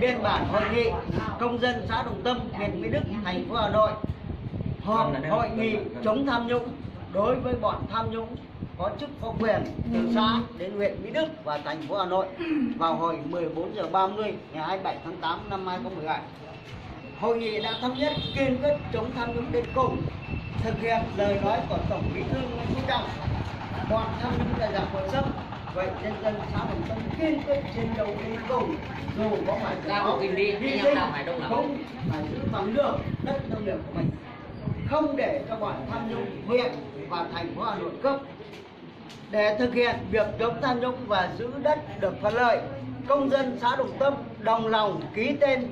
biên bản hội nghị công dân xã Đồng Tâm, huyện Mỹ Đức, thành phố Hà Nội họp hội nghị chống tham nhũng đối với bọn tham nhũng có chức có quyền từ xã đến huyện Mỹ Đức và thành phố Hà Nội vào hồi 14 giờ 30 ngày 27 tháng 8 năm 2017. Hội nghị đã thống nhất kiên quyết chống tham nhũng đến cùng, thực hiện lời nói của Tổng Bí thư Nguyễn Phú Trọng. Bọn tham nhũng là giặc quần sâm, vậy nhân dân xã Đồng Tâm kiên quyết chiến đấu đến cùng, dù có phải Ra một kinh đi, hy sinh, cũng phải giữ bằng được đất nông nghiệp của mình, không để cho bọn tham nhũng huyện và thành phố Hà Nội cấp. Để thực hiện việc chống tham nhũng và giữ đất được thuận lợi công dân xã Đồng Tâm đồng lòng ký tên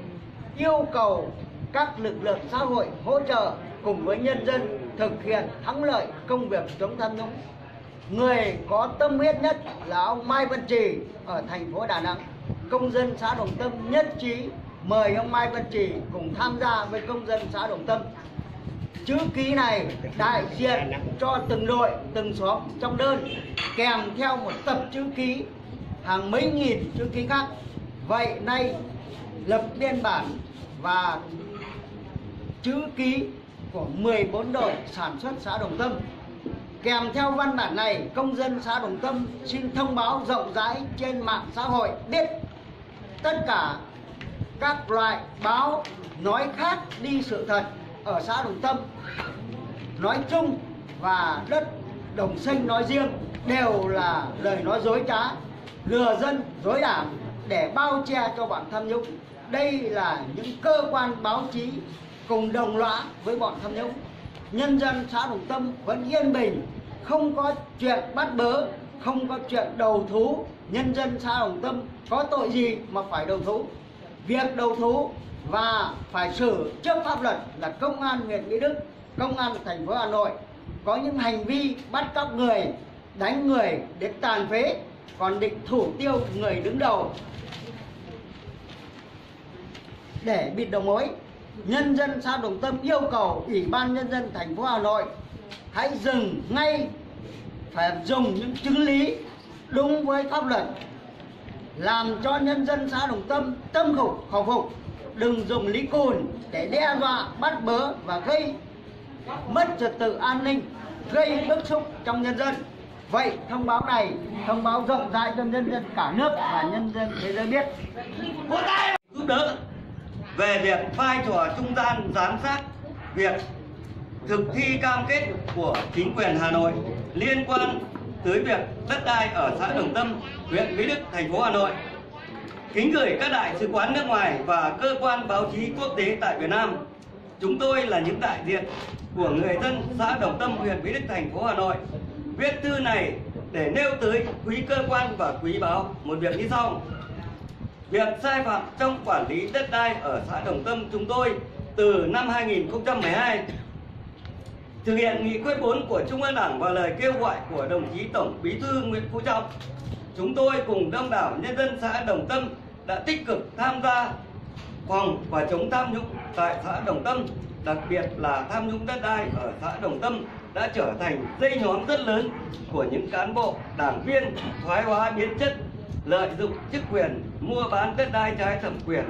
yêu cầu các lực lượng xã hội hỗ trợ cùng với nhân dân thực hiện thắng lợi công việc chống tham nhũng người có tâm huyết nhất là ông Mai Văn Trì ở thành phố Đà Nẵng. Công dân xã Đồng Tâm nhất trí mời ông Mai Văn Trì cùng tham gia với công dân xã Đồng Tâm. Chữ ký này đại diện cho từng đội, từng xóm trong đơn, kèm theo một tập chữ ký, hàng mấy nghìn chữ ký khác. Vậy nay lập biên bản và chữ ký của 14 đội sản xuất xã Đồng Tâm kèm theo văn bản này công dân xã Đồng Tâm xin thông báo rộng rãi trên mạng xã hội biết tất cả các loại báo nói khác đi sự thật ở xã Đồng Tâm nói chung và đất Đồng Xanh nói riêng đều là lời nói dối trá, lừa dân, dối đảng để bao che cho bọn tham nhũng. Đây là những cơ quan báo chí cùng đồng lõa với bọn tham nhũng. Nhân dân xã Đồng Tâm vẫn yên bình, không có chuyện bắt bớ, không có chuyện đầu thú. Nhân dân xã Đồng Tâm có tội gì mà phải đầu thú? Việc đầu thú và phải xử trước pháp luật là công an huyện Mỹ Đức, công an thành phố Hà Nội có những hành vi bắt cóc người, đánh người đến tàn phế, còn định thủ tiêu người đứng đầu để bịt đầu mối. Nhân dân xã Đồng Tâm yêu cầu Ủy ban Nhân dân thành phố Hà Nội hãy dừng ngay phải dùng những chứng lý đúng với pháp luật làm cho nhân dân xã Đồng Tâm tâm phục khẩu phục. Đừng dùng lý cùn để đe dọa bắt bớ và gây mất trật tự an ninh gây bức xúc trong nhân dân. Vậy thông báo này thông báo rộng rãi cho nhân dân cả nước và nhân dân thế giới biết. Giúp đỡ về việc vai trò trung gian giám sát việc thực thi cam kết của chính quyền Hà Nội liên quan tới việc đất đai ở xã Đồng Tâm, huyện Mỹ Đức, thành phố Hà Nội. Kính gửi các đại sứ quán nước ngoài và cơ quan báo chí quốc tế tại Việt Nam. Chúng tôi là những đại diện của người dân xã Đồng Tâm, huyện Mỹ Đức, thành phố Hà Nội. Viết thư này để nêu tới quý cơ quan và quý báo một việc như sau. Việc sai phạm trong quản lý đất đai ở xã Đồng Tâm chúng tôi từ năm 2012 thực hiện nghị quyết 4 của Trung ương Đảng và lời kêu gọi của đồng chí Tổng Bí thư Nguyễn Phú Trọng. Chúng tôi cùng đông đảo nhân dân xã Đồng Tâm đã tích cực tham gia phòng và chống tham nhũng tại xã Đồng Tâm, đặc biệt là tham nhũng đất đai ở xã Đồng Tâm đã trở thành dây nhóm rất lớn của những cán bộ, đảng viên thoái hóa biến chất, lợi dụng chức quyền mua bán đất đai trái thẩm quyền,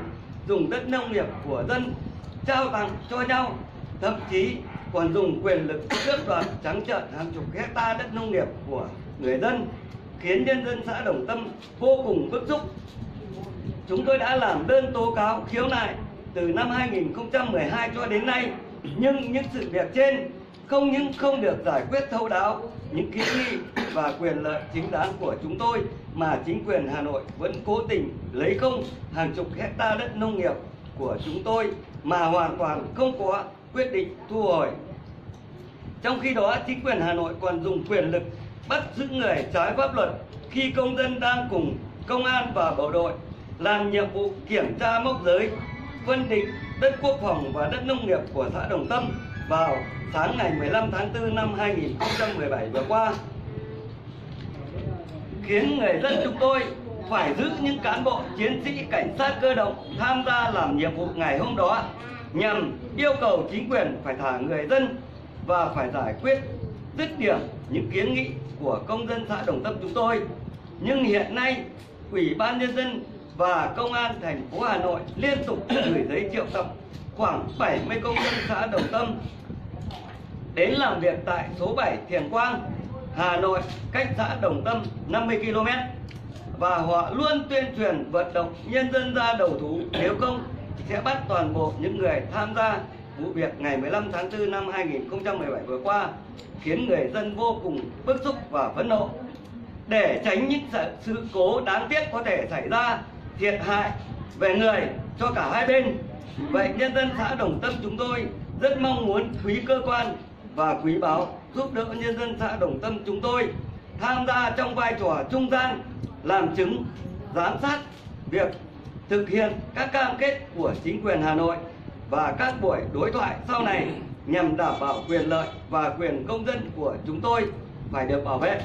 dùng đất nông nghiệp của dân trao tặng cho nhau, thậm chí còn dùng quyền lực tước đoạt trắng trợn hàng chục hecta đất nông nghiệp của người dân khiến nhân dân xã Đồng Tâm vô cùng bức xúc. Chúng tôi đã làm đơn tố cáo khiếu nại từ năm 2012 cho đến nay, nhưng những sự việc trên không những không được giải quyết thấu đáo những kiến nghị và quyền lợi chính đáng của chúng tôi mà chính quyền Hà Nội vẫn cố tình lấy không hàng chục hecta đất nông nghiệp của chúng tôi mà hoàn toàn không có quyết định thu hồi. Trong khi đó, chính quyền Hà Nội còn dùng quyền lực bắt giữ người trái pháp luật khi công dân đang cùng công an và bộ đội làm nhiệm vụ kiểm tra mốc giới, phân định đất quốc phòng và đất nông nghiệp của xã Đồng Tâm vào sáng ngày 15 tháng 4 năm 2017 vừa qua khiến người dân chúng tôi phải giữ những cán bộ chiến sĩ cảnh sát cơ động tham gia làm nhiệm vụ ngày hôm đó nhằm yêu cầu chính quyền phải thả người dân và phải giải quyết dứt điểm những kiến nghị của công dân xã Đồng Tâm chúng tôi. Nhưng hiện nay, Ủy ban Nhân dân và công an thành phố Hà Nội liên tục gửi giấy triệu tập khoảng 70 công dân xã Đồng Tâm đến làm việc tại số 7 Thiền Quang, Hà Nội, cách xã Đồng Tâm 50 km. Và họ luôn tuyên truyền vận động nhân dân ra đầu thú, nếu không sẽ bắt toàn bộ những người tham gia vụ việc ngày 15 tháng 4 năm 2017 vừa qua, khiến người dân vô cùng bức xúc và phẫn nộ. Để tránh những sự, sự cố đáng tiếc có thể xảy ra thiệt hại về người cho cả hai bên. Vậy nhân dân xã Đồng Tâm chúng tôi rất mong muốn quý cơ quan và quý báo giúp đỡ nhân dân xã Đồng Tâm chúng tôi tham gia trong vai trò trung gian làm chứng, giám sát việc thực hiện các cam kết của chính quyền Hà Nội và các buổi đối thoại sau này nhằm đảm bảo quyền lợi và quyền công dân của chúng tôi phải được bảo vệ.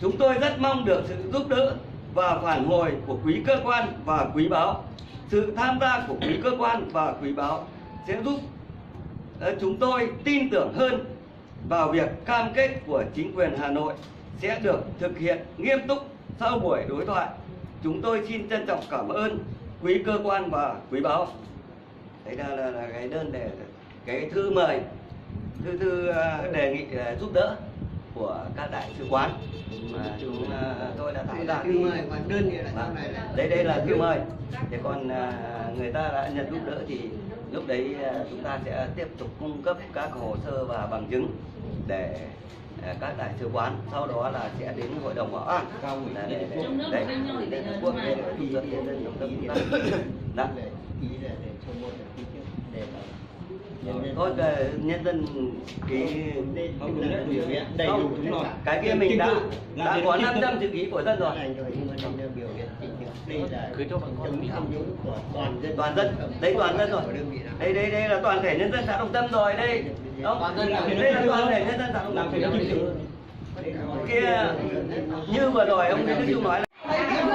Chúng tôi rất mong được sự giúp đỡ và phản hồi của quý cơ quan và quý báo. Sự tham gia của quý cơ quan và quý báo sẽ giúp ờ, chúng tôi tin tưởng hơn vào việc cam kết của chính quyền Hà Nội sẽ được thực hiện nghiêm túc sau buổi đối thoại. Chúng tôi xin trân trọng cảm ơn quý cơ quan và quý báo. Đấy là, là, là cái đơn để cái thư mời thư thư ờ, đề nghị ờ, giúp đỡ của các đại sứ quán mà chúng tôi đã tạo ra mời còn đơn là sau này là đây đây là thư mời thế còn à, người ta đã nhận giúp đỡ thì lúc đấy à, chúng ta sẽ tiếp tục cung cấp các hồ sơ và bằng chứng để à, các đại sứ quán sau đó là sẽ đến hội đồng bảo an. Là để, để, Trong nước đấy, với nhau thì Liên Hợp quốc để để giúp đỡ nhân dân chúng ta Đó. để ký để để cho một được ký trước để mà nhân dân thôi cái nhân dân ký đầy đủ đúng rồi. cái kia mình đã đã có 500 chữ ký của dân rồi. Cứ cho bà con. toàn dân. Đây toàn dân. Rồi. Đây đây đây là toàn thể nhân dân xã Đồng Tâm rồi. Đây. Không? Đây là toàn thể nhân dân xã Đồng Tâm. Kia như vừa rồi ông Nguyễn Đức Trung nói là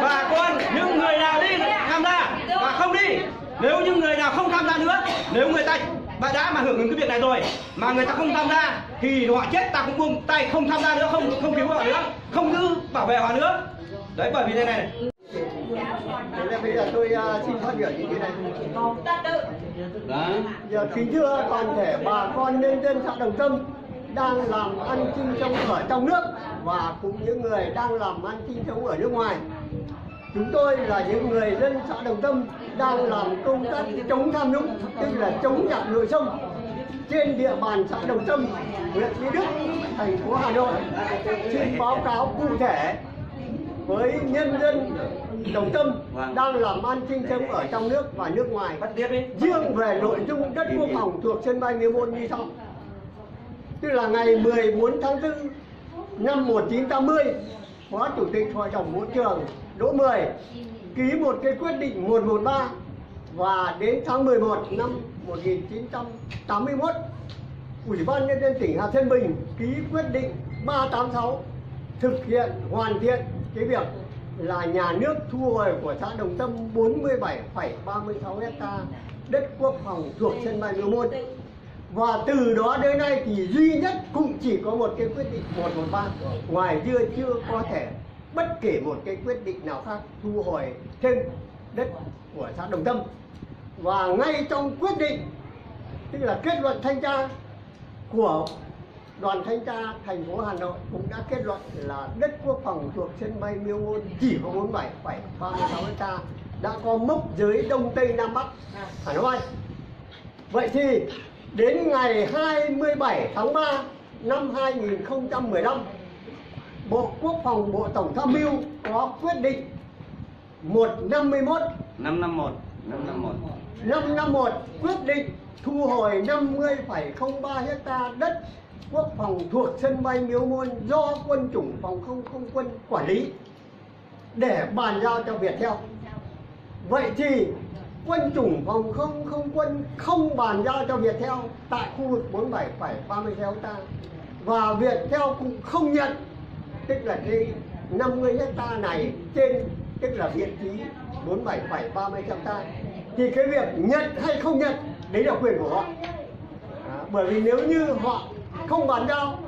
và con những người nào đi tham gia và không đi nếu như người nào không tham gia nữa nếu người ta và đã mà hưởng ứng cái việc này rồi mà người ta không tham gia thì họ chết ta cũng buông tay không tham gia nữa không không cứu họ nữa không giữ bảo vệ họ nữa đấy bởi vì thế này, Thế là bây giờ tôi uh, xin phát biểu như thế này. Giờ kính thưa toàn thể bà con nhân dân xã Đồng Tâm đang làm ăn sinh trong ở trong nước và cũng những người đang làm ăn sinh sống ở nước ngoài. Chúng tôi là những người dân xã Đồng Tâm đang làm công tác chống tham nhũng, tức là chống giặc nội sông trên địa bàn xã Đồng Tâm, huyện Mỹ Đức, thành phố Hà Nội. Xin báo cáo cụ thể với nhân dân Đồng Tâm đang làm ăn sinh sống ở trong nước và nước ngoài. Riêng về nội dung đất quốc phòng thuộc sân bay Miếu Môn như sau. Tức là ngày 14 tháng 4 năm 1980, Phó Chủ tịch Hội đồng Bộ trưởng Đỗ Mười ký một cái quyết định 113 và đến tháng 11 năm 1981, Ủy ban Nhân dân tỉnh Hà Thiên Bình ký quyết định 386 thực hiện hoàn thiện cái việc là nhà nước thu hồi của xã Đồng Tâm 47,36 hecta đất quốc phòng thuộc sân bay Miếu Môn. Và từ đó đến nay thì duy nhất cũng chỉ có một cái quyết định 113 ngoài chưa chưa có thể bất kể một cái quyết định nào khác thu hồi thêm đất của xã Đồng Tâm. Và ngay trong quyết định tức là kết luận thanh tra của đoàn thanh tra thành phố Hà Nội cũng đã kết luận là đất quốc phòng thuộc sân bay miêu Môn chỉ có 47,36 ha đã có mốc giới Đông Tây Nam Bắc Hà Nội. Vậy thì đến ngày 27 tháng 3 năm 2015 Bộ Quốc phòng Bộ Tổng tham mưu có quyết định 151 551 551 551 quyết định thu hồi 50,03 hecta đất quốc phòng thuộc sân bay Miếu Môn do quân chủng phòng không không quân quản lý để bàn giao cho Viettel. Vậy thì quân chủng phòng không không quân không bàn giao cho Viettel tại khu vực 47,36 hecta và Viettel cũng không nhận tức là cái 50 hecta này trên tức là viện trí 47,30 hecta thì cái việc nhận hay không nhận đấy là quyền của họ. À, bởi vì nếu như họ không bàn giao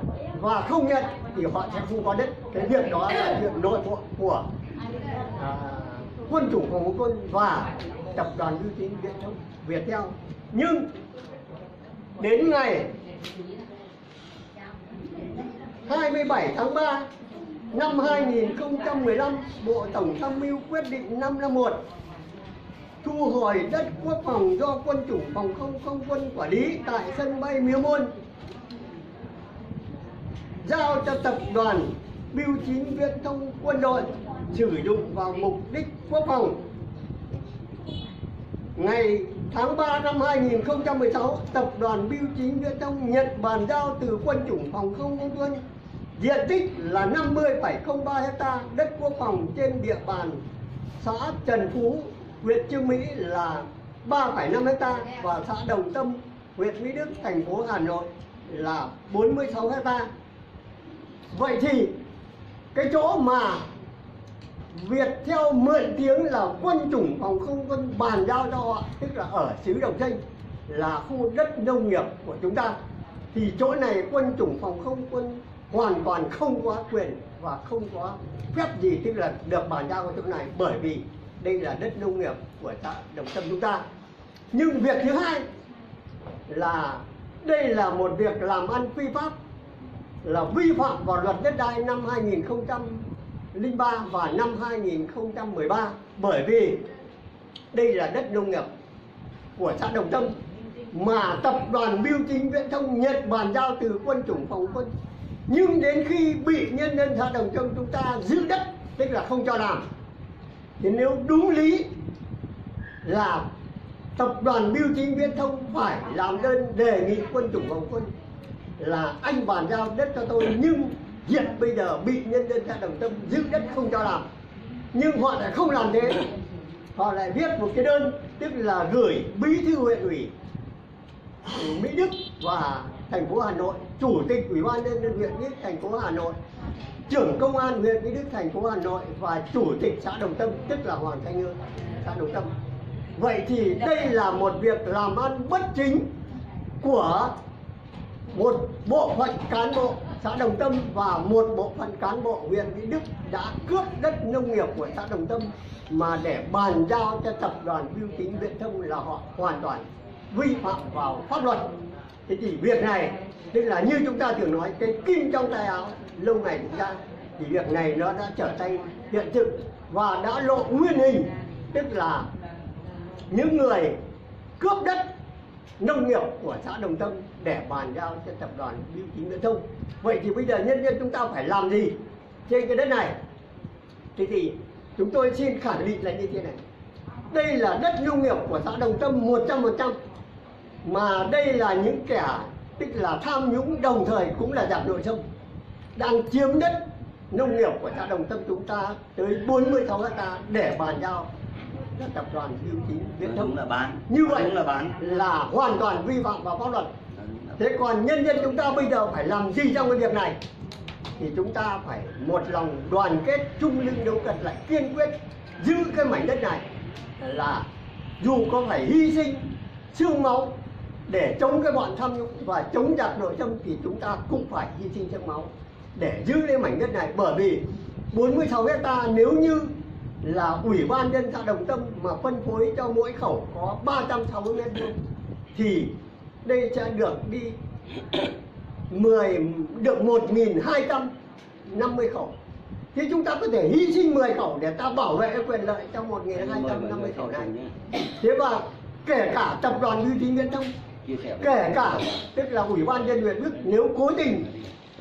và không nhận thì họ sẽ không có đất. Cái việc đó là việc nội bộ của à, quân chủ của quân và tập đoàn bưu chính việt thông Viettel. Nhưng đến ngày 27 tháng 3 năm 2015 Bộ Tổng tham mưu quyết định 551 thu hồi đất quốc phòng do quân chủ phòng không không quân quản lý tại sân bay Miếu Môn giao cho tập đoàn Bưu chính Viễn thông quân đội sử dụng vào mục đích quốc phòng. Ngày tháng 3 năm 2016, tập đoàn Bưu chính Viễn thông nhận bàn giao từ quân chủng phòng không không quân diện tích là 50,03 hecta đất quốc phòng trên địa bàn xã Trần Phú, huyện Trương Mỹ là 3,5 hecta và xã Đồng Tâm, huyện Mỹ Đức, thành phố Hà Nội là 46 hecta. Vậy thì cái chỗ mà Việt theo mượn tiếng là quân chủng phòng không quân bàn giao cho họ tức là ở xứ Đồng Thanh là khu đất nông nghiệp của chúng ta thì chỗ này quân chủng phòng không quân hoàn toàn không có quyền và không có phép gì, tức là được bàn giao ở chỗ này, bởi vì đây là đất nông nghiệp của xã Đồng Tâm chúng ta. Nhưng việc thứ hai là đây là một việc làm ăn phi pháp, là vi phạm vào luật đất đai năm 2003 và năm 2013 bởi vì đây là đất nông nghiệp của xã Đồng Tâm mà tập đoàn Bưu chính Viễn thông nhật bàn giao từ quân chủng phòng quân nhưng đến khi bị nhân dân xã Đồng Tâm chúng ta giữ đất, tức là không cho làm, thì nếu đúng lý là tập đoàn biêu chính Viễn thông phải làm đơn đề nghị quân chủng phòng quân là anh bàn giao đất cho tôi, nhưng hiện bây giờ bị nhân dân xã Đồng Tâm giữ đất không cho làm. Nhưng họ lại không làm thế. Họ lại viết một cái đơn, tức là gửi bí thư huyện ủy Mỹ Đức và thành phố Hà Nội, chủ tịch ủy ban nhân dân huyện Mỹ Đức thành phố Hà Nội, trưởng công an huyện Mỹ Đức, thành phố Hà Nội và chủ tịch xã Đồng Tâm, tức là Hoàng Thanh Hương xã Đồng Tâm vậy thì đây là một việc làm ăn bất chính của một bộ phận cán bộ xã Đồng Tâm và một bộ phận cán bộ huyện Mỹ Đức đã cướp đất nông nghiệp của xã Đồng Tâm mà để bàn giao cho tập đoàn Bưu chính Viễn thông là họ hoàn toàn vi phạm vào pháp luật. Thế thì việc này, tức là như chúng ta thường nói, cái kim trong tay áo, lâu ngày chúng ta thì việc này nó đã trở thành hiện thực và đã lộ nguyên hình tức là những người cướp đất nông nghiệp của xã Đồng Tâm để bàn giao cho tập đoàn Bưu chính Viễn thông. Vậy thì bây giờ nhân dân chúng ta phải làm gì trên cái đất này? Thế thì chúng tôi xin khẳng định là như thế này. Đây là đất nông nghiệp của xã Đồng Tâm 100% mà đây là những kẻ tức là tham nhũng đồng thời cũng là giảm nội sông đang chiếm đất nông nghiệp của xã Đồng Tâm chúng ta tới 46 hecta để bàn giao cho tập đoàn Bưu chính Viễn thông. Là bán. Như vậy đúng là bán. là hoàn toàn vi phạm vào pháp luật. Thế còn nhân dân chúng ta bây giờ phải làm gì trong cái việc này? Thì chúng ta phải một lòng đoàn kết chung lưng đấu cật lại kiên quyết giữ cái mảnh đất này là dù có phải hy sinh xương máu để chống cái bọn tham nhũng và chống giặc nội xâm thì chúng ta cũng phải hy sinh xương máu. Để giữ lấy mảnh đất này bởi vì 46 hecta nếu như là ủy ban nhân xã Đồng Tâm mà phân phối cho mỗi khẩu có 360 mét vuông thì đây sẽ được đi 10 được 1.250 khẩu. Thì chúng ta có thể hy sinh 10 khẩu để ta bảo vệ quyền lợi cho 1.250 khẩu này. Thế và kể cả tập đoàn Bưu chính Viễn thông kể cả tức là ủy ban nhân huyện Đức nếu cố tình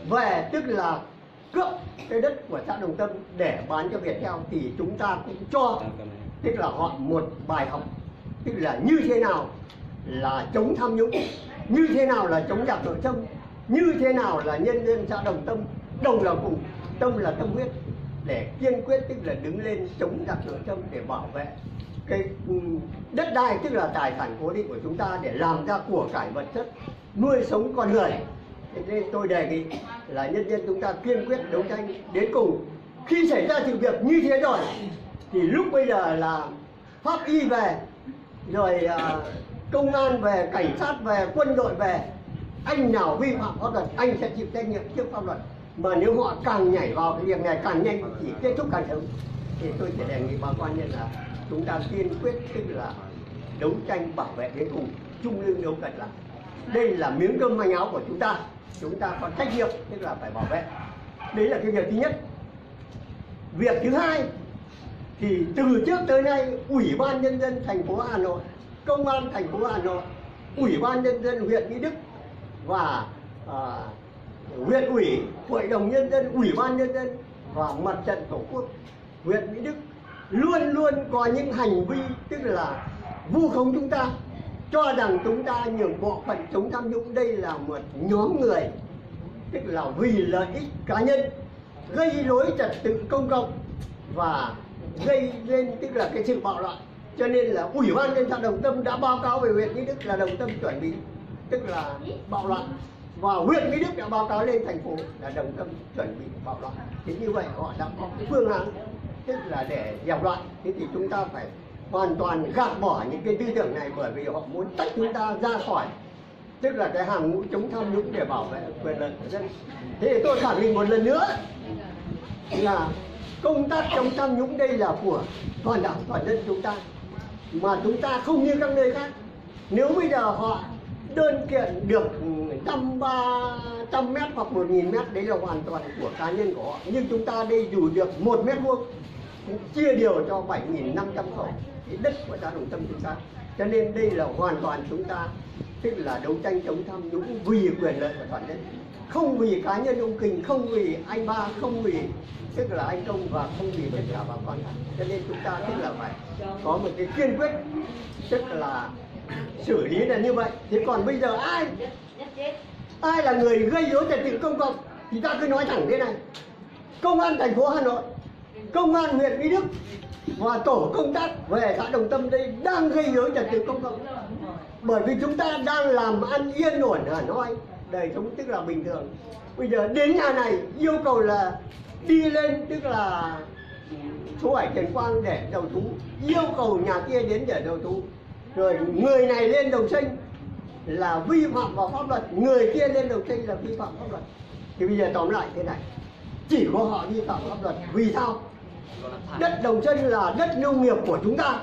về tức là cướp cái đất của xã Đồng Tâm để bán cho Viettel thì chúng ta cũng cho tức là họ một bài học. Tức là như thế nào là chống tham nhũng như thế nào là chống giặc nội xâm như thế nào là nhân dân xã Đồng Tâm đồng là cùng tâm là tâm huyết để kiên quyết tức là đứng lên chống giặc nội xâm để bảo vệ cái đất đai tức là tài sản cố định của chúng ta để làm ra của cải vật chất nuôi sống con người. Thế nên tôi đề nghị là nhân dân chúng ta kiên quyết đấu tranh đến cùng. Khi xảy ra sự việc như thế rồi thì lúc bây giờ là pháp y về rồi à, công an về, cảnh sát về, quân đội về anh nào vi phạm pháp luật anh sẽ chịu trách nhiệm trước pháp luật. Mà nếu họ càng nhảy vào cái việc này càng nhanh thì kết thúc càng sớm. Thì tôi chỉ đề nghị bà con nhân là chúng ta kiên quyết tức là đấu tranh bảo vệ đến cùng trung lương đấu cật là đây là miếng cơm manh áo của chúng ta. Chúng ta có trách nhiệm tức là phải bảo vệ. Đấy là cái việc thứ nhất. Việc thứ hai thì từ trước tới nay ủy ban nhân dân thành phố hà nội công an thành phố hà nội ủy ban nhân dân huyện mỹ đức và à, huyện ủy hội đồng nhân dân ủy ban nhân dân và mặt trận tổ quốc huyện mỹ đức luôn luôn có những hành vi, tức là vu khống chúng ta, cho rằng chúng ta nhường bộ phận chống tham nhũng. Đây là một nhóm người, tức là vì lợi ích cá nhân, gây rối trật tự công cộng và gây lên, tức là cái sự bạo loạn. Cho nên là ủy ban nhân dân đồng tâm đã báo cáo về huyện mỹ đức là đồng tâm chuẩn bị, tức là bạo loạn. Và huyện mỹ đức đã báo cáo lên thành phố là đồng tâm chuẩn bị bạo loạn. Thì như vậy họ đã có phương án tức là để dẹp loạn. Thế thì chúng ta phải hoàn toàn gạt bỏ những cái tư tưởng này bởi vì họ muốn tách chúng ta ra khỏi. Tức là cái hàng ngũ chống tham nhũng để bảo vệ quyền lợi của dân. Thế thì tôi khẳng định một lần nữa là công tác chống tham nhũng đây là của toàn đảng, toàn dân chúng ta. Mà chúng ta không như các nơi khác. Nếu bây giờ họ đơn kiện được trăm ba, trăm mét hoặc một nghìn mét, đấy là hoàn toàn của cá nhân của họ. Nhưng chúng ta đây dù được một mét vuông chia đều cho bảy nghìn năm trăm khẩu. Cái đất của xã đồng tâm chúng ta. Cho nên đây là hoàn toàn chúng ta, tức là đấu tranh chống tham nhũng vì quyền lợi của toàn dân. Không vì cá nhân ông kình, không vì anh ba, không vì tức là anh công và không vì tất cả bà con. Cho nên chúng ta tức là phải có một cái kiên quyết, tức là xử lý là như vậy. Thế còn bây giờ ai? Ai là người gây dối trật tự công cộng? Thì ta cứ nói thẳng thế này. Công an thành phố hà nội công an huyện mỹ đức và tổ công tác về xã đồng tâm đây đang gây rối trật tự công cộng. Bởi vì chúng ta đang làm ăn yên ổn ở nói đời sống tức là bình thường. Bây giờ đến nhà này, yêu cầu là đi lên, tức là số hải trần quang để đầu thú. Yêu cầu nhà kia đến để đầu thú. Rồi người này lên đầu sinh là vi phạm vào pháp luật. Người kia lên đầu tranh là vi phạm pháp luật. Thì bây giờ tóm lại thế này. Chỉ có họ vi phạm pháp luật. Vì sao? Đất đồng chân là đất nông nghiệp của chúng ta.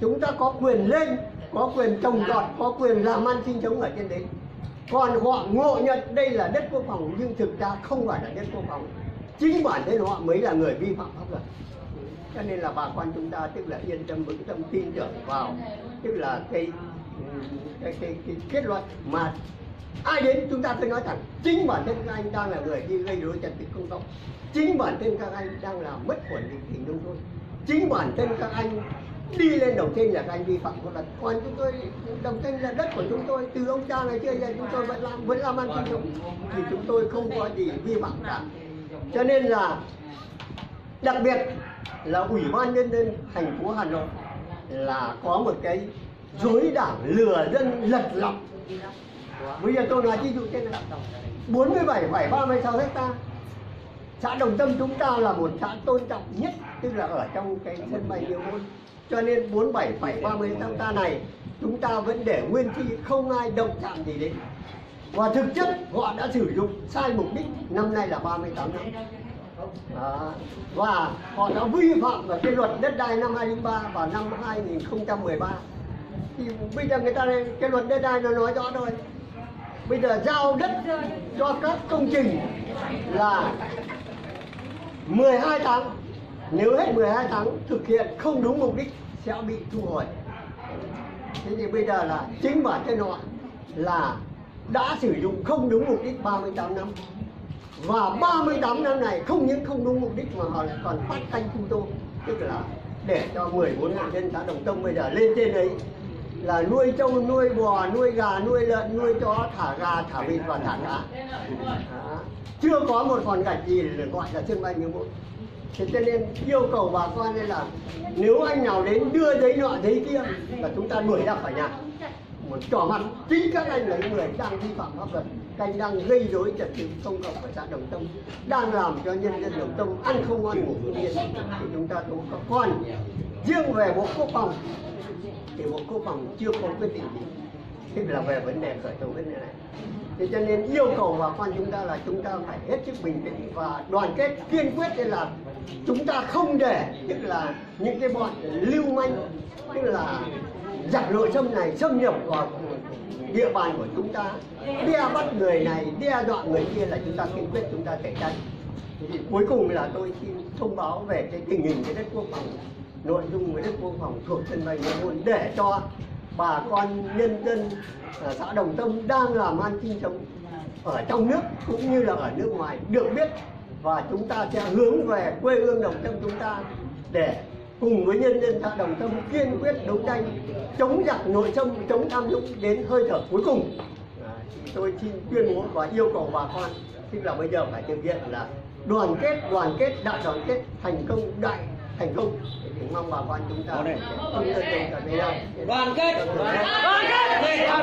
Chúng ta có quyền lên có quyền trồng trọt có quyền làm ăn sinh sống ở trên đấy. Còn họ ngộ nhận đây là đất quốc phòng nhưng thực ra không phải là đất quốc phòng. Chính bản thân họ mới là người vi phạm pháp luật. Cho nên là bà con chúng ta tức là yên tâm vững tâm tin tưởng vào tức là cái ừ, cái, cái, cái kết luận mà ai đến, chúng ta phải nói thẳng, chính bản thân các anh đang là người đi gây rối trật tự công cộng. Chính bản thân các anh đang làm mất ổn định tình nông thôn chính bản thân các anh đi lên đầu trên là các anh vi phạm pháp luật. Còn chúng tôi đồng tiên là đất của chúng tôi, từ ông cha ngày xưa giờ chúng tôi vẫn làm vẫn làm ăn kinh dụng thì chúng tôi không có gì vi phạm cả. Cho nên là đặc biệt là ủy ban nhân dân thành phố hà nội là có một cái dối đảng lừa dân lật lọng bây giờ tôi nói ví dụ trên này. 47,36 hecta. Xã Đồng Tâm chúng ta là một xã tôn trọng nhất tức là ở trong cái sân bay nhiều Môn cho nên 47,30 hecta này chúng ta vẫn để nguyên thi không ai động chạm gì đến. Và thực chất họ đã sử dụng sai mục đích năm nay là 38 năm. À, và họ đã vi phạm vào cái luật đất đai năm 2003 và năm 2013 thì bây giờ người ta này, cái luật đất đai nó nói rõ rồi bây giờ giao đất cho các công trình là 12 tháng. Nếu hết 12 tháng thực hiện không đúng mục đích sẽ bị thu hồi. Thế thì bây giờ là chính bản thân họ là đã sử dụng không đúng mục đích 38 năm. Và 38 năm này không những không đúng mục đích mà họ lại còn phát canh thu tô. Tức là để cho 14 hộ dân xã Đồng Tâm bây giờ lên trên đấy là nuôi trâu, nuôi bò, nuôi gà, nuôi lợn, nuôi chó, thả gà, thả vịt và thả cá. Chưa có một con gạch gì để gọi là sân bay như một thế cho nên yêu cầu bà con đây là nếu anh nào đến đưa giấy nọ, giấy kia là chúng ta đuổi ra khỏi nhà. Một trò mặt chính các anh là những người đang vi phạm pháp luật các anh đang gây rối trật tự công cộng ở xã Đồng Tâm, đang làm cho nhân dân Đồng Tâm ăn không ngon ngủ không yên. Thì chúng ta cũng có con riêng về bộ quốc phòng thì bộ quốc phòng chưa có quyết định gì. Thì là về vấn đề khởi tố vấn đề này. Thế cho nên yêu cầu bà con chúng ta là chúng ta phải hết sức bình tĩnh và đoàn kết kiên quyết. Để là chúng ta không để, tức là những cái bọn lưu manh, tức là giặc nội xâm này, xâm nhập vào địa bàn của chúng ta. Đe bắt người này, đe dọa người kia là chúng ta kiên quyết, chúng ta thể tranh thì cuối cùng là tôi xin thông báo về cái tình hình cái đất quốc phòng nội dung về đức quốc phòng thuộc sân bay Miếu để cho bà con nhân dân xã Đồng Tâm đang làm ăn sinh sống ở trong nước cũng như là ở nước ngoài được biết. Và chúng ta sẽ hướng về quê hương Đồng Tâm chúng ta để cùng với nhân dân xã Đồng Tâm kiên quyết đấu tranh, chống giặc nội xâm, chống tham nhũng đến hơi thở cuối cùng. Thì tôi xin tuyên bố và yêu cầu bà con, tức là bây giờ phải thực hiện là đoàn kết đoàn kết, đại đoàn kết, thành công, đại thành công. Thì mong bà con chúng ta đoàn kết. Đoàn kết. Đoàn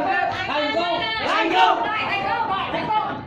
kết. Thành công. Thành công, thành công.